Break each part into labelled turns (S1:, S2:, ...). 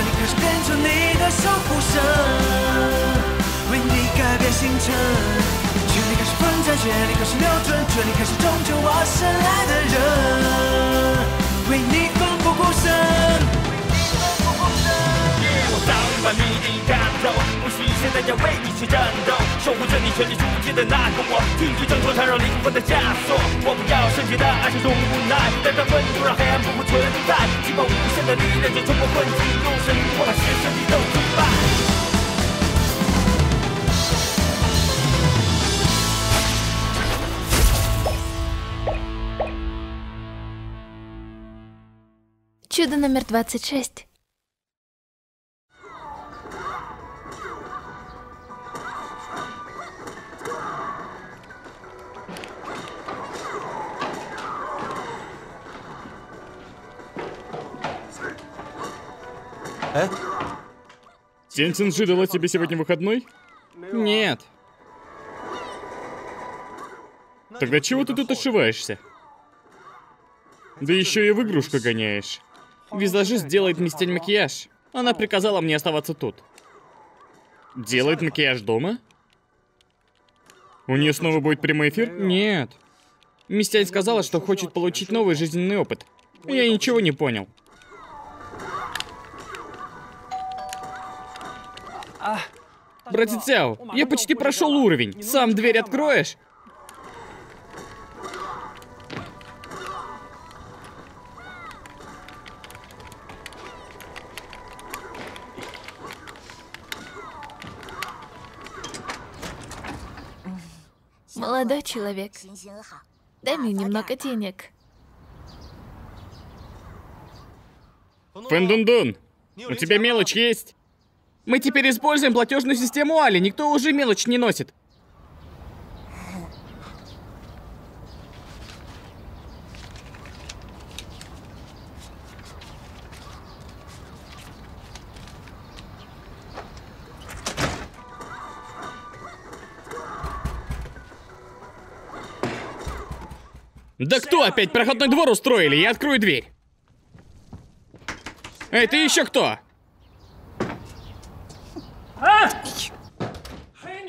S1: 变身，权力开始变成你的守护神，为你改变星辰。权力开始奋战，权力开始瞄准，权力开始拯救我深爱的人，为你奋不顾身。
S2: 我早已把谜底看透，不需现在要为你去战斗，守护着你权力出界的那个我，听取挣脱缠绕灵魂的枷锁。我不要圣洁的爱，是种无奈，带着愤怒让黑暗不复存在，激发无限的力量，就冲破困境，用神力把邪神力都击败。
S3: Чудо номер 26.
S4: Тянь Цинжи дала тебе сегодня выходной?
S5: Нет.
S4: Тогда чего ты тут ошиваешься? Да еще и в игрушку гоняешь.
S5: Визажист делает Мистель макияж. Она приказала мне оставаться тут.
S4: Делает макияж дома? У нее снова будет прямой эфир?
S5: Нет. Мистель сказала, что хочет получить новый жизненный опыт. Я ничего не понял. Братец Цяо, я почти прошел уровень. Сам дверь откроешь?
S3: Молодой человек, дай мне немного денег.
S4: Фэндундун, у тебя мелочь есть?
S5: Мы теперь используем платежную систему Али, никто уже мелочь не носит. Да кто опять проходной двор устроили? Я открою дверь. Эй, ты еще кто?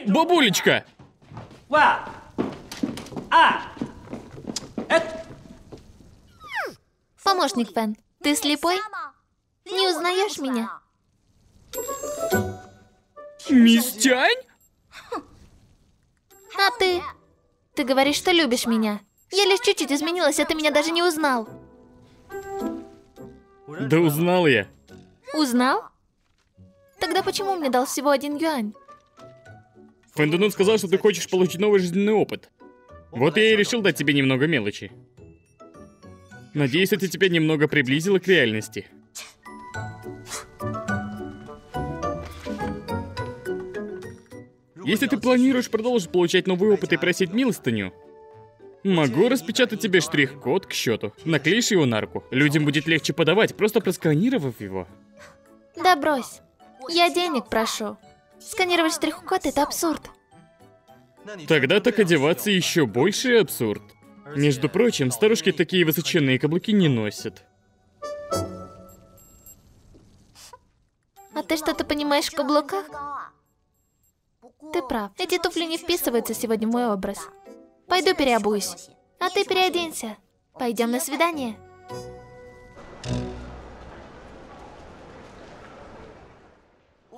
S5: Бабулечка!
S3: Помощник Фэн, ты слепой? Не узнаешь меня?
S5: Мисс Тянь?
S3: А ты? Ты говоришь, что любишь меня. Я лишь чуть-чуть изменилась, а ты меня даже не узнал.
S4: Да узнал я.
S3: Узнал? Тогда почему мне дал всего один юань?
S4: Фэндунун сказал, что ты хочешь получить новый жизненный опыт. Вот я и решил дать тебе немного мелочи. Надеюсь, это тебя немного приблизило к реальности. Если ты планируешь продолжить получать новый опыт и просить милостыню, могу распечатать тебе штрих-код к счету. Наклеишь его на руку. Людям будет легче подавать, просто просканировав его.
S3: Да брось. Я денег прошу. Сканировать штрих-код — это абсурд.
S4: Тогда так одеваться еще больше абсурд. Между прочим, старушки такие высоченные каблуки не носят.
S3: А ты что-то понимаешь в каблуках? Ты прав. Эти туфли не вписываются сегодня в мой образ. Пойду переобуюсь. А ты переоденься. Пойдем на свидание.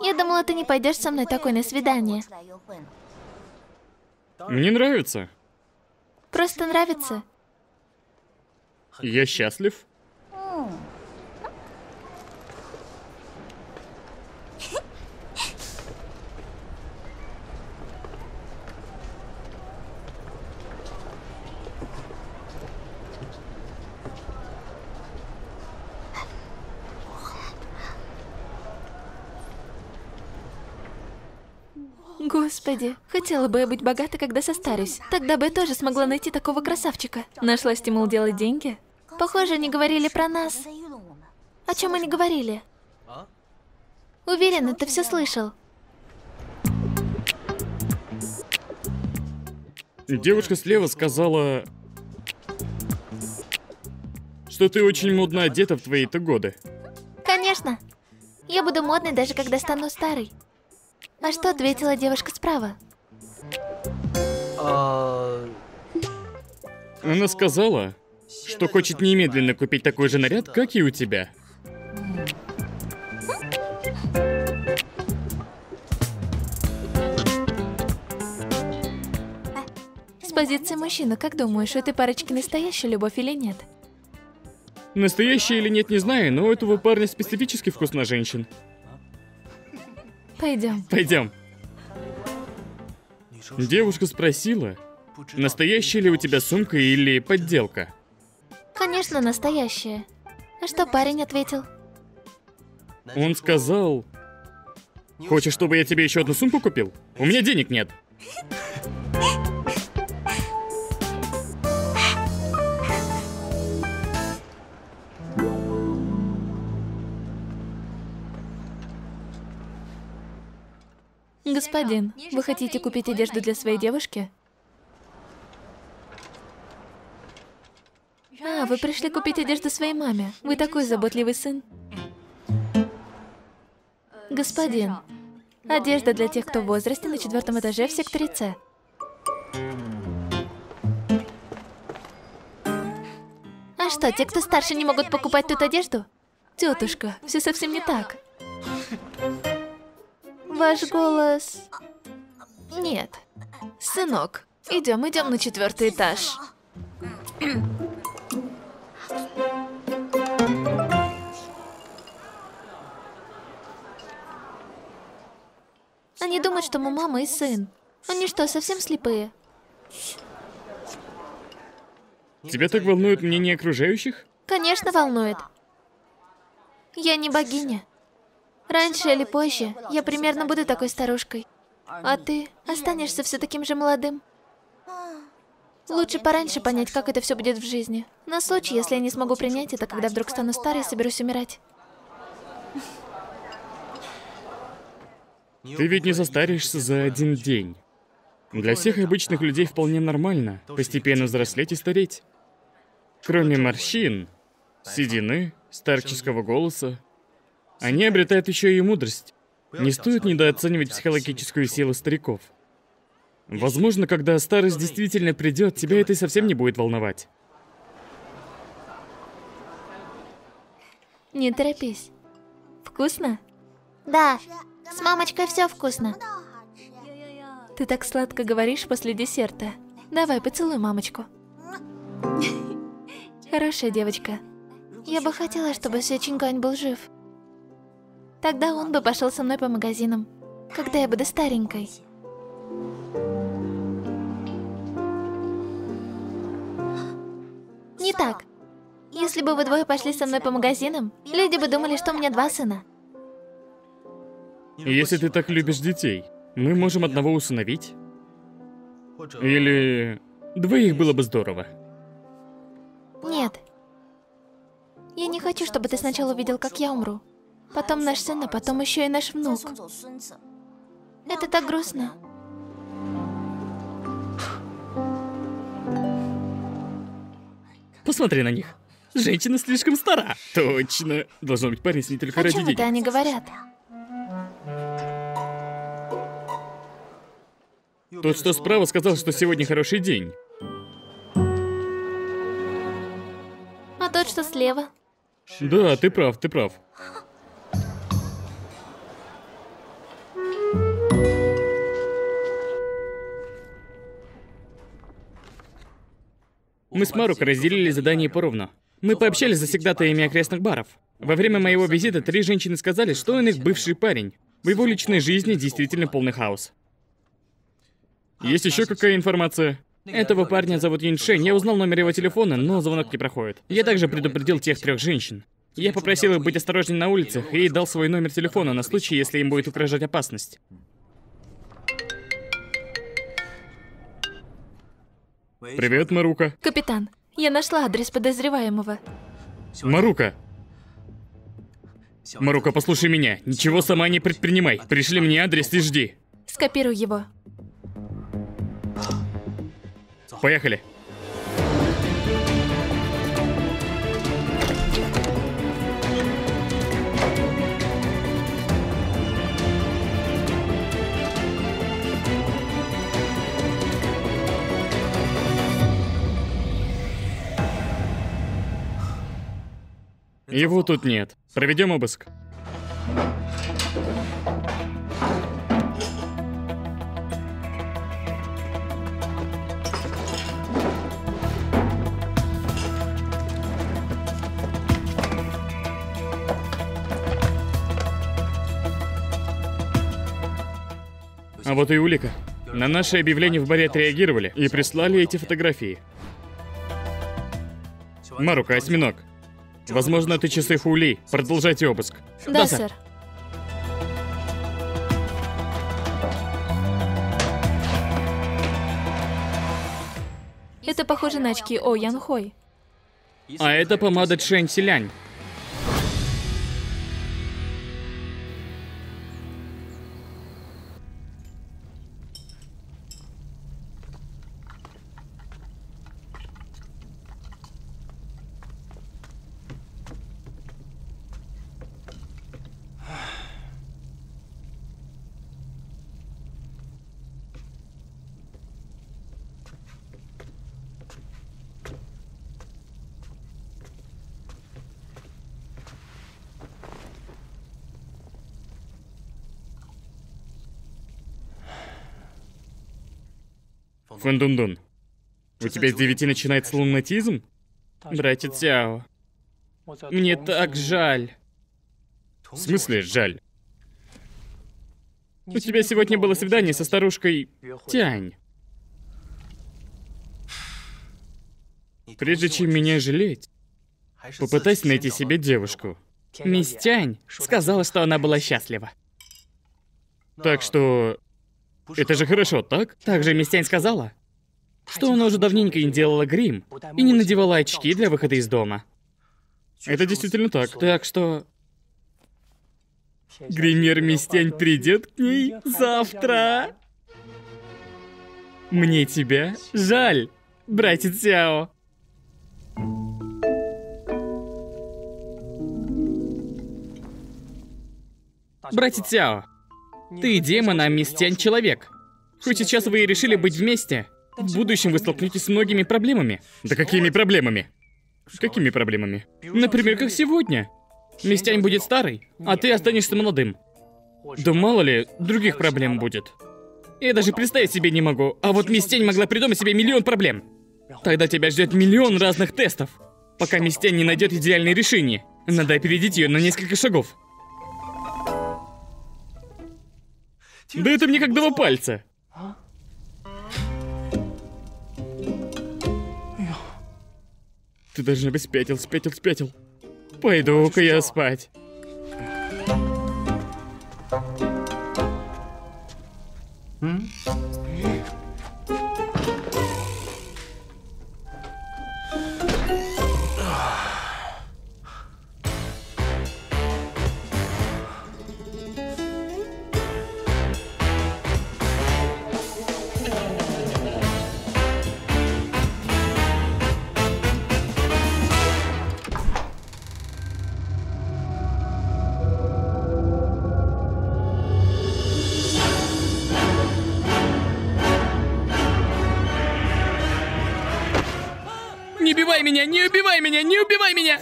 S3: Я думала, ты не пойдешь со мной такой на свидание.
S4: Мне нравится.
S3: Просто нравится.
S4: Я счастлив.
S3: Господи, хотела бы я быть богатой, когда состарюсь. Тогда бы я тоже смогла найти такого красавчика. Нашла стимул делать деньги. Похоже, они говорили про нас. О чем они говорили? Уверена, ты все слышал.
S4: Девушка слева сказала, что ты очень модно одета в твои-то годы.
S6: Конечно. Я буду модной, даже когда стану старой. А что ответила девушка справа?
S4: Она сказала, что хочет немедленно купить такой же наряд, как и у тебя.
S6: С позиции мужчины, как думаешь, у этой парочки настоящая любовь или нет?
S4: Настоящий или нет, не знаю, но у этого парня специфический вкус на женщин.
S6: Пойдем.
S4: Пойдем. Девушка спросила, настоящая ли у тебя сумка или подделка.
S6: Конечно, настоящая. А что парень ответил?
S4: Он сказал, хочешь, чтобы я тебе еще одну сумку купил? У меня денег нет.
S6: Господин, вы хотите купить одежду для своей девушки? А, вы пришли купить одежду своей маме. Вы такой заботливый сын. Господин, одежда для тех, кто в возрасте на четвертом этаже в секторе С. А что, те, кто старше, не могут покупать тут одежду? Тетушка, все совсем не так. Ваш голос... Нет. Сынок, идем, идем на четвертый этаж. Они думают, что мы мама и сын. Они что, совсем слепые?
S4: Тебя так волнует мнение окружающих?
S6: Конечно, волнует. Я не богиня. Раньше или позже я примерно буду такой старушкой. А ты останешься все таким же молодым. Лучше пораньше понять, как это все будет в жизни. На случай, если я не смогу принять это, когда вдруг стану старой и соберусь умирать.
S4: Ты ведь не состаришься за один день. Для всех обычных людей вполне нормально постепенно взрослеть и стареть. Кроме морщин, седины, старческого голоса, они обретают еще и мудрость. Не стоит недооценивать психологическую силу стариков. Возможно, когда старость действительно придет, тебя это и совсем не будет волновать.
S6: Не торопись. Вкусно? Да, с мамочкой все вкусно. Ты так сладко говоришь после десерта. Давай, поцелуй мамочку. Хорошая девочка. Я бы хотела, чтобы Сеченькань был жив. Тогда он бы пошел со мной по магазинам, когда я буду старенькой. Не так. Если бы вы двое пошли со мной по магазинам, люди бы думали, что у меня два сына.
S4: Если ты так любишь детей, мы можем одного усыновить. Или двоих было бы здорово.
S6: Нет. Я не хочу, чтобы ты сначала увидел, как я умру. Потом наш сын, а потом еще и наш внук. Это так грустно.
S4: Посмотри на них. Женщина слишком стара. Точно. Должно быть парень с ней только
S6: О
S4: ради
S6: чем
S4: денег.
S6: это они говорят?
S4: Тот, что справа, сказал, что сегодня хороший день.
S6: А тот, что слева?
S4: Да, ты прав, ты прав. Мы с Марук разделили задание поровну. Мы пообщались с завсегдатаями окрестных баров. Во время моего визита три женщины сказали, что он их бывший парень. В его личной жизни действительно полный хаос. Есть еще какая информация? Этого парня зовут Юньшень. Я узнал номер его телефона, но звонок не проходит. Я также предупредил тех трех женщин. Я попросил их быть осторожнее на улицах и дал свой номер телефона на случай, если им будет угрожать опасность. Привет, Марука.
S6: Капитан, я нашла адрес подозреваемого.
S4: Марука. Марука, послушай меня. Ничего сама не предпринимай. Пришли мне адрес и жди.
S6: Скопируй его.
S4: Поехали. Его тут нет. Проведем обыск. А вот и улика. На наше объявление в баре отреагировали и прислали эти фотографии. Марука, осьминог. Возможно, ты часы Хули. Продолжайте обыск.
S3: Да, сэр. Это похоже на очки О Ян Хой.
S4: А это помада Чжэнь Силянь. Фэндундун. У тебя с девяти начинается лунатизм? Братец Сяо. Мне так жаль. В смысле жаль? У тебя сегодня было свидание со старушкой Тянь. Прежде чем меня жалеть, попытайся найти себе девушку. Мисс Тянь сказала, что она была счастлива. Так что... Это же хорошо, так? Также мисс Тянь сказала, что она уже давненько не делала грим и не надевала очки для выхода из дома. Это действительно так. Так что... Гример мисс Тянь придет к ней завтра. Мне тебя жаль, братец Сяо. Братец Сяо, ты демон, а мисс Тянь человек. Хоть сейчас вы и решили быть вместе, в будущем вы столкнетесь с многими проблемами. Да какими проблемами? Какими проблемами? Например, как сегодня. Мисс Тянь будет старой, а ты останешься молодым. Да мало ли, других проблем будет. Я даже представить себе не могу, а вот мисс Тянь могла придумать себе миллион проблем. Тогда тебя ждет миллион разных тестов, пока мисс Тянь не найдет идеальное решение. Надо опередить ее на несколько шагов. Да это мне как два пальца. Ты должна быть спятил, спятил, спятил. Пойду-ка я спать.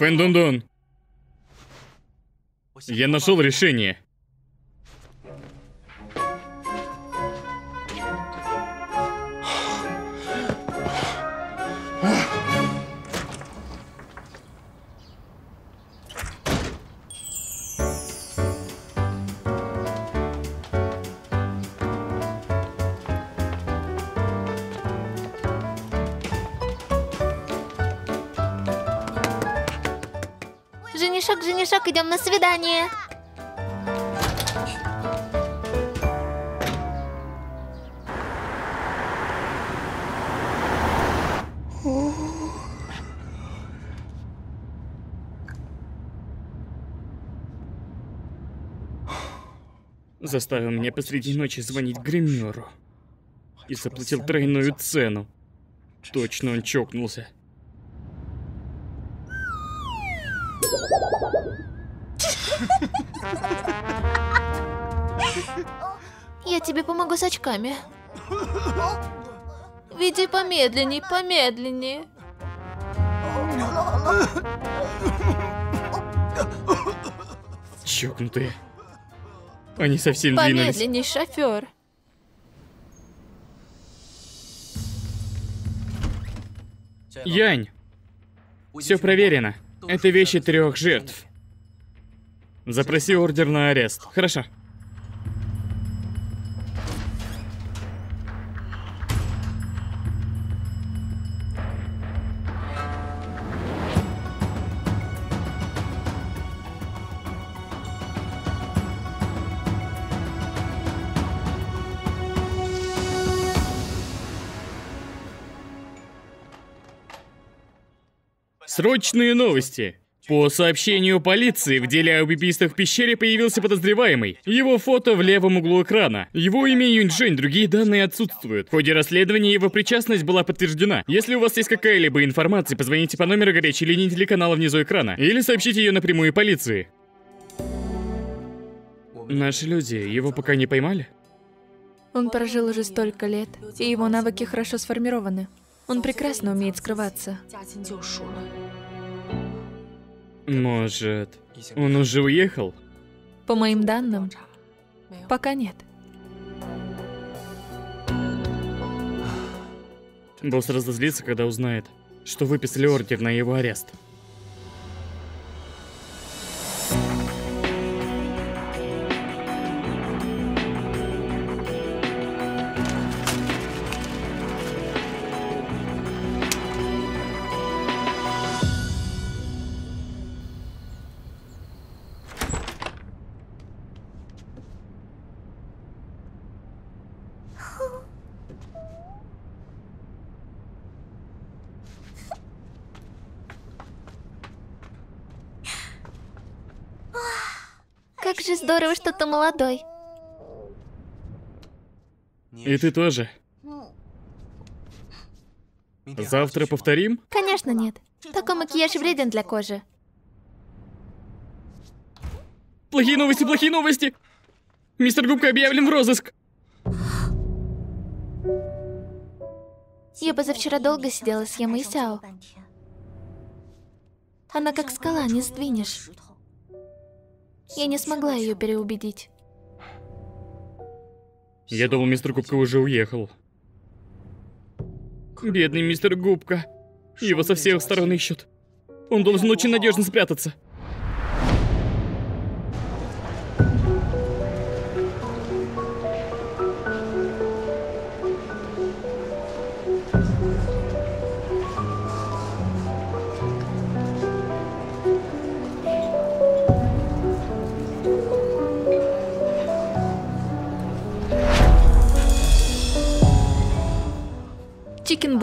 S4: Фэндундун. Я нашел решение.
S3: Женишок, женишок, идем на свидание.
S4: Заставил меня посреди ночи звонить гримеру. И заплатил тройную цену. Точно он чокнулся.
S3: Тебе помогу с очками. Веди помедленней, помедленнее.
S4: Чокнутые. Они совсем двинулись.
S3: Помедленней, шофер.
S4: Янь, все проверено. Это вещи трех жертв. Запроси ордер на арест. Хорошо. Срочные новости. По сообщению полиции, в деле об убийствах в пещере появился подозреваемый. Его фото в левом углу экрана. Его имя Юньчжэнь, другие данные отсутствуют. В ходе расследования его причастность была подтверждена. Если у вас есть какая-либо информация, позвоните по номеру горячей линии телеканала внизу экрана. Или сообщите ее напрямую полиции. Наши люди его пока не поймали?
S6: Он прожил уже столько лет, и его навыки хорошо сформированы. Он прекрасно умеет скрываться.
S4: Может, он уже уехал?
S6: По моим данным, пока нет.
S4: Босс разозлится, когда узнает, что выписали ордер на его арест.
S3: Молодой.
S4: И ты тоже. Завтра повторим?
S3: Конечно, нет. Такой макияж вреден для кожи.
S4: Плохие новости, плохие новости! Мистер Губка объявлен в розыск!
S3: Я позавчера долго сидела с Ямой Сяо. Она как скала, не сдвинешь. Я не смогла ее переубедить.
S4: Я думал, мистер Губка уже уехал. Бедный мистер Губка. Его со всех сторон ищут. Он должен очень надежно спрятаться.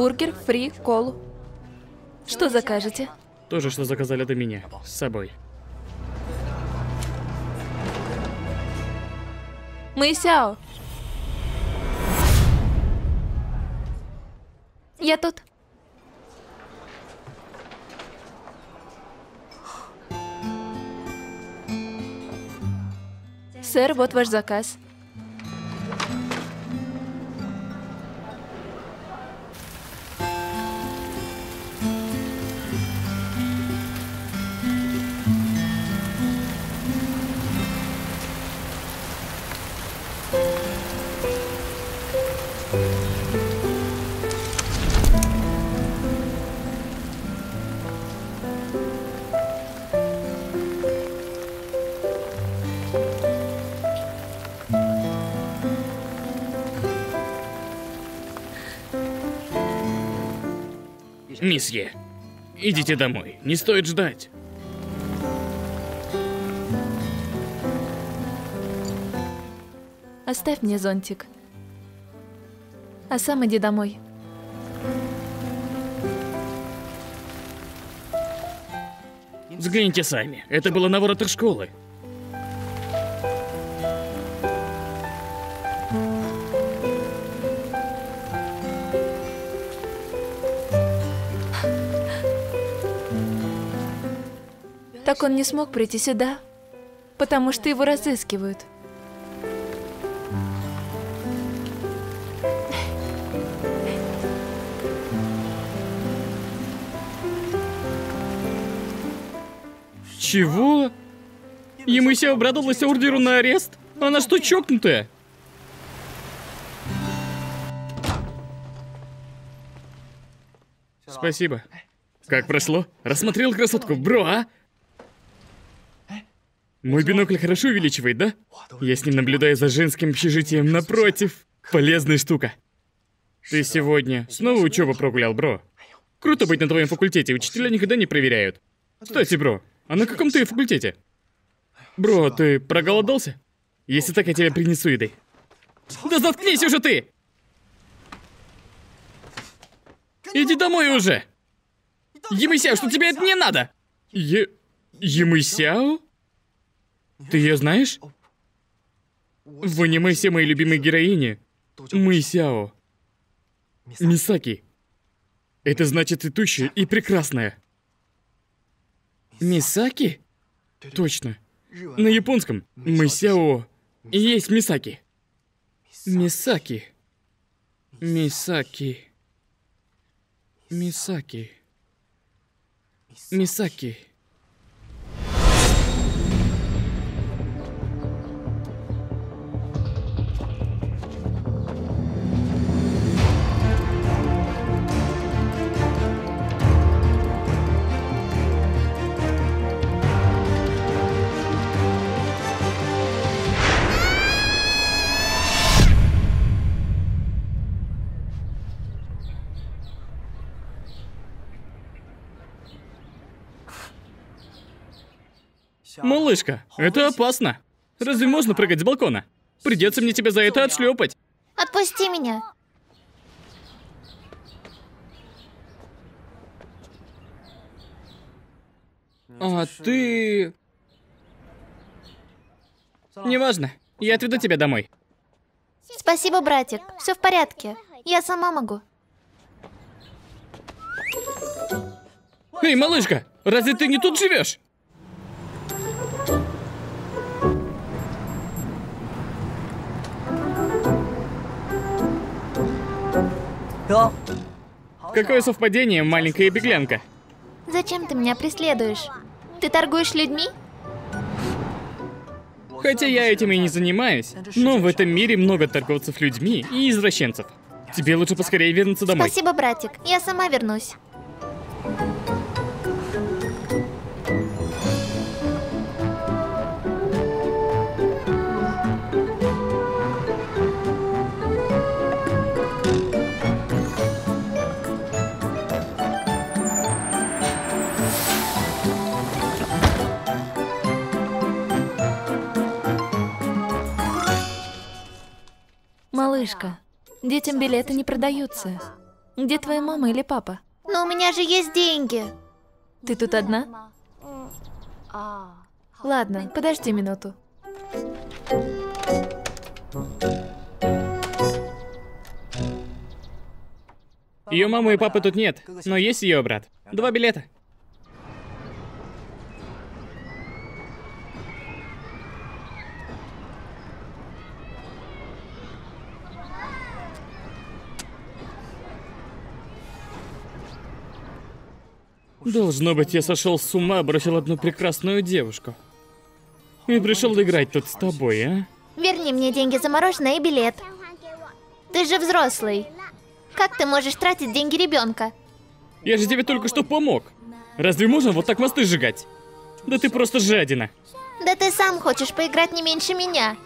S6: Чикенбургер, фри, колу. Что закажете?
S4: То же, что заказали до меня. С собой.
S6: Мэйсяо,
S3: Я тут.
S6: сэр, вот ваш заказ.
S4: Мисье, идите домой. Не стоит ждать.
S6: Оставь мне зонтик. А сам иди домой.
S4: Взгляните сами. Это было на воротах школы.
S6: Так он не смог прийти сюда, потому что его разыскивают.
S4: Чего? Емыся обрадовалась ордеру на арест? Она что, чокнутая? Спасибо. Как прошло? Рассмотрел красотку, бро, а? Мой бинокль хорошо увеличивает, да? Я с ним наблюдаю за женским общежитием напротив. Полезная штука. Ты сегодня снова учебу прогулял, бро? Круто быть на твоем факультете, учителя никогда не проверяют. Кстати, бро, а на каком ты факультете? Бро, ты проголодался? Если так, я тебе принесу еды. Да заткнись уже ты! Иди домой уже! Емысяо, что тебе это не надо? Е... Емысяо? Ты ее знаешь? В аниме все мои любимые героини. Мысяо. Мисаки. Это значит и тущая, и прекрасная. Мисаки? Точно. На японском Мысяо и есть Мисаки. Мисаки. Мисаки. Мисаки. Мисаки. Малышка, это опасно. Разве можно прыгать с балкона? Придется мне тебя за это отшлепать.
S3: Отпусти меня.
S4: А ты... Неважно. Я отведу тебя домой.
S3: Спасибо, братик. Все в порядке. Я сама могу.
S4: Эй, малышка, разве ты не тут живешь? Какое совпадение, маленькая беглянка.
S3: Зачем ты меня преследуешь? Ты торгуешь людьми?
S4: Хотя я этим и не занимаюсь, но в этом мире много торговцев людьми и извращенцев. Тебе лучше поскорее вернуться домой.
S3: Спасибо, братик. Я сама вернусь.
S6: Малышка, детям билеты не продаются. Где твоя мама или папа?
S3: Но у меня же есть деньги.
S6: Ты тут одна? Ладно, подожди минуту.
S4: Ее мамы и папы тут нет, но есть ее брат. Два билета. Должно быть, я сошел с ума, бросил одну прекрасную девушку. И пришел играть тут с тобой, а?
S3: Верни мне деньги за мороженое и билет. Ты же взрослый. Как ты можешь тратить деньги ребенка?
S4: Я же тебе только что помог. Разве можно вот так мосты сжигать? Да ты просто жадина.
S3: Да ты сам хочешь поиграть не меньше меня.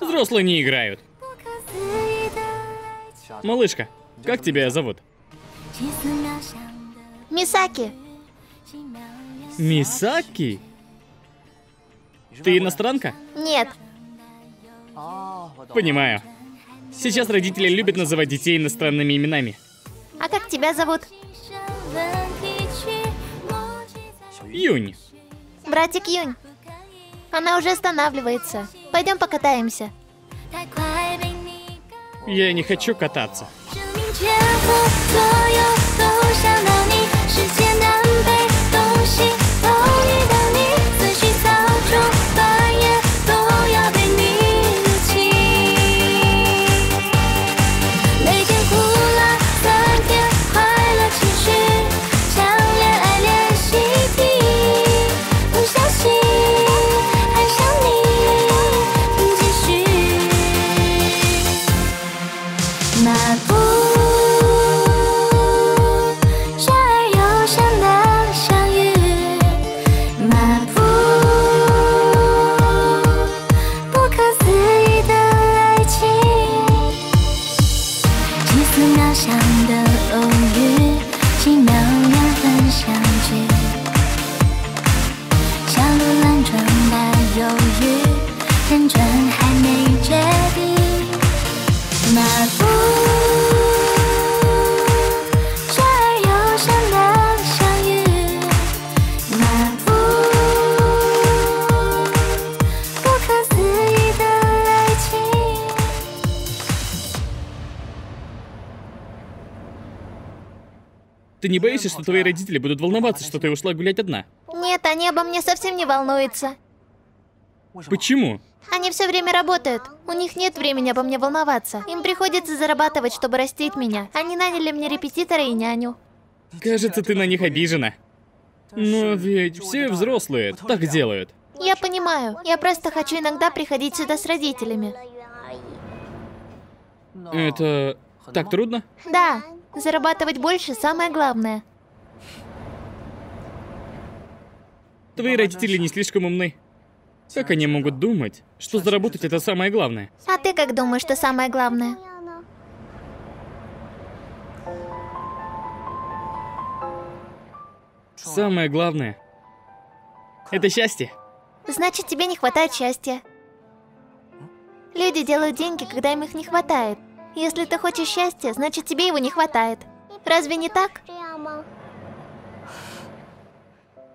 S4: Взрослые не играют. Малышка, как тебя зовут?
S3: Мисаки,
S4: Мисаки? Ты иностранка?
S3: нет.
S4: Понимаю. Сейчас родители любят называть детей иностранными именами.
S3: А как тебя зовут?
S4: Юнь.
S3: Братик Юнь. Она уже останавливается. Пойдем покатаемся.
S4: Я не хочу кататься. Ты не боишься, что твои родители будут волноваться, что ты ушла гулять одна?
S3: Нет, они обо мне совсем не волнуются.
S4: Почему?
S3: Они все время работают. У них нет времени обо мне волноваться. Им приходится зарабатывать, чтобы растить меня. Они наняли мне репетитора и няню.
S4: Кажется, ты на них обижена. Но ведь все взрослые так делают.
S3: Я понимаю. Я просто хочу иногда приходить сюда с родителями.
S4: Это так трудно?
S3: Да, зарабатывать больше самое главное.
S4: Твои родители не слишком умны. Как они могут думать, что заработать это самое главное?
S3: А ты как думаешь, что самое главное?
S4: Самое главное — это счастье.
S3: Значит, тебе не хватает счастья. Люди делают деньги, когда им их не хватает. Если ты хочешь счастья, значит тебе его не хватает. Разве не так?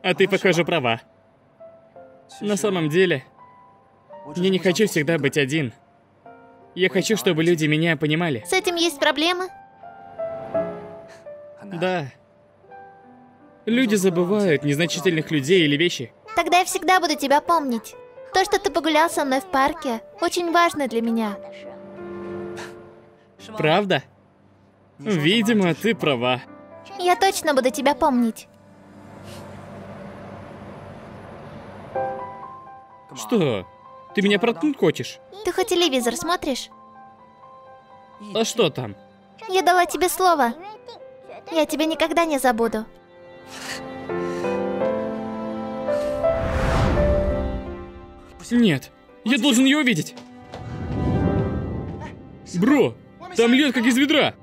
S4: А ты, похоже, права. На самом деле, я не хочу всегда быть один. Я хочу, чтобы люди меня понимали.
S3: С этим есть проблемы?
S4: Да. Люди забывают незначительных людей или вещи.
S3: Тогда я всегда буду тебя помнить. То, что ты погулял со мной в парке, очень важно для меня.
S4: Правда? Видимо, ты права.
S3: Я точно буду тебя помнить.
S4: Что? Ты меня проткнуть хочешь?
S3: Ты хоть телевизор смотришь?
S4: А что там?
S3: Я дала тебе слово. Я тебя никогда не забуду.
S4: Нет, я должен ее увидеть. Бро, там лед как из ведра.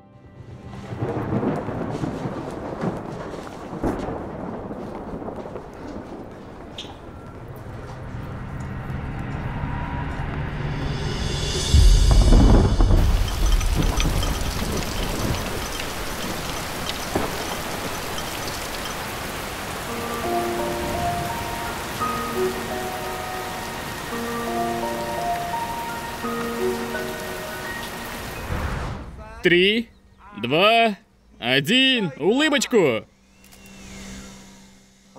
S4: Три, два, один, улыбочку!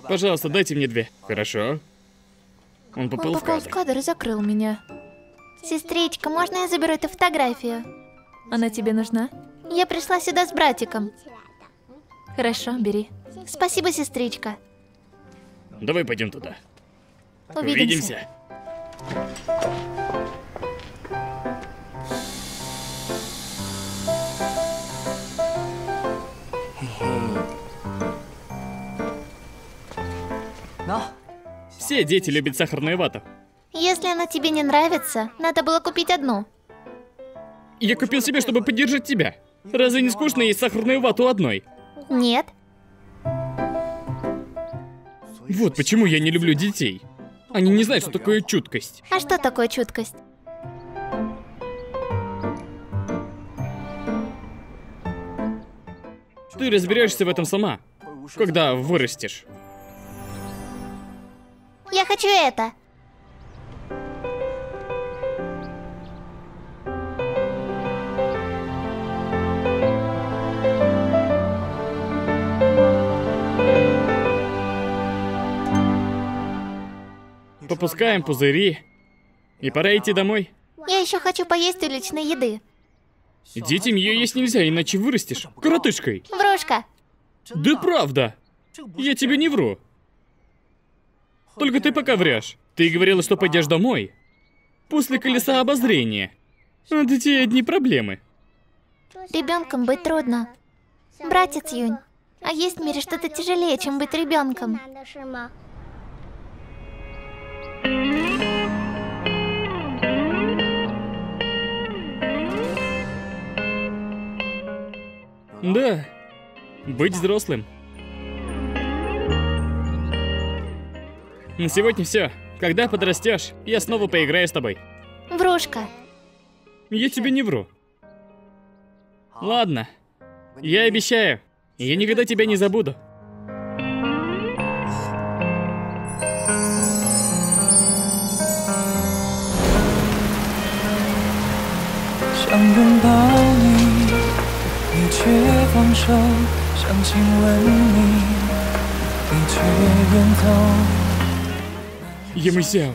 S4: Пожалуйста, дайте мне две. Хорошо. Он попал
S6: Он
S4: в
S6: попал в
S4: кадр.
S6: кадр и закрыл меня.
S3: Сестричка, можно я заберу эту фотографию?
S6: Она тебе нужна?
S3: Я пришла сюда с братиком.
S6: Хорошо, бери.
S3: Спасибо, сестричка.
S4: Давай пойдем туда.
S3: Увидимся.
S4: Увидимся. Все дети любят сахарную вату.
S3: Если она тебе не нравится, надо было купить одну.
S4: Я купил себе, чтобы поддержать тебя. Разве не скучно есть сахарную вату одной?
S3: Нет.
S4: Вот почему я не люблю детей. Они не знают, что такое чуткость.
S3: А что такое чуткость?
S4: Ты разберешься в этом сама, когда вырастешь.
S3: Я хочу это.
S4: Попускаем пузыри. И пора идти домой.
S3: Я еще хочу поесть уличной еды.
S4: Детям ее есть нельзя, иначе вырастешь коротышкой.
S3: Врушка.
S4: Да правда. Я тебе не вру. Только ты пока врешь. Ты говорила, что пойдешь домой. После колеса обозрения. У детей одни проблемы.
S3: Ребенком быть трудно. Братец Юнь, а есть в мире что-то тяжелее, чем быть ребенком.
S4: Да. Быть взрослым. На сегодня все. Когда подрастешь, я снова поиграю с тобой.
S3: Врушка.
S4: Я тебе не вру. Ладно. Я обещаю. Я никогда тебя не забуду.
S1: 想亲吻你，你却远走。
S7: Ямысяо,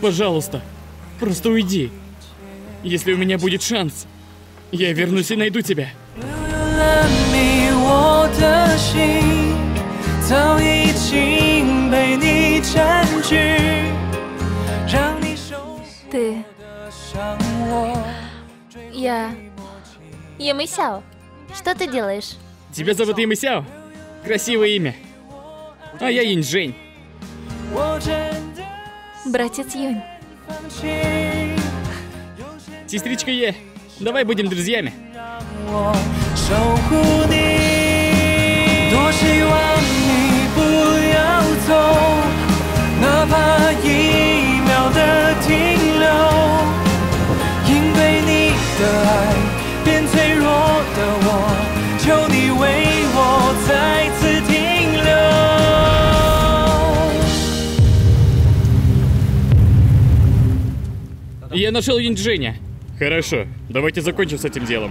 S7: пожалуйста, просто уйди. Если у меня будет шанс, я вернусь и найду тебя.
S6: Ты... Я... Ямысяо, что ты делаешь?
S7: Тебя зовут Ямысяо? Красивое имя. А я Инжень
S6: братец Юнь.
S7: Сестричка Е, давай будем друзьями.
S1: Thank.
S7: Я нашел Юнь Дженя. Хорошо, давайте закончим с этим делом.